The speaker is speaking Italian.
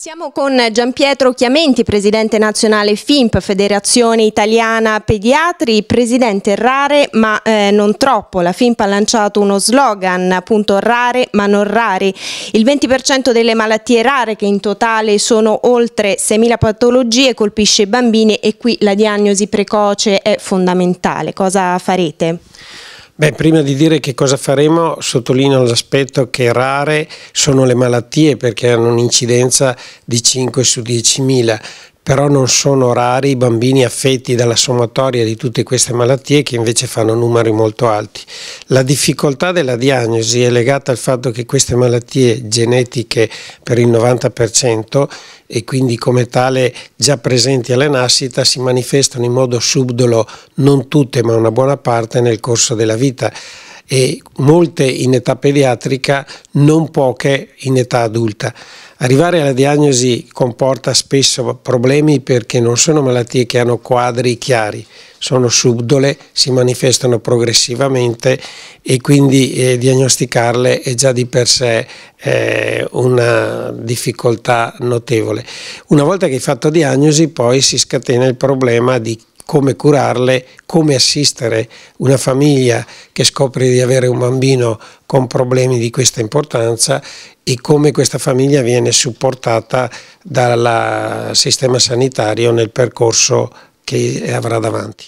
Siamo con Giampietro Chiamenti, presidente nazionale FIMP, Federazione Italiana Pediatri, presidente rare ma eh, non troppo. La FIMP ha lanciato uno slogan appunto rare ma non rari. Il 20% delle malattie rare che in totale sono oltre 6.000 patologie colpisce i bambini e qui la diagnosi precoce è fondamentale. Cosa farete? Beh, prima di dire che cosa faremo, sottolineo l'aspetto che rare sono le malattie perché hanno un'incidenza di 5 su 10.000 però non sono rari i bambini affetti dalla sommatoria di tutte queste malattie che invece fanno numeri molto alti. La difficoltà della diagnosi è legata al fatto che queste malattie genetiche per il 90% e quindi come tale già presenti alla nascita si manifestano in modo subdolo non tutte ma una buona parte nel corso della vita e molte in età pediatrica, non poche in età adulta. Arrivare alla diagnosi comporta spesso problemi perché non sono malattie che hanno quadri chiari, sono subdole, si manifestano progressivamente e quindi eh, diagnosticarle è già di per sé eh, una difficoltà notevole. Una volta che hai fatto diagnosi poi si scatena il problema di come curarle, come assistere una famiglia che scopre di avere un bambino con problemi di questa importanza e come questa famiglia viene supportata dal sistema sanitario nel percorso che avrà davanti.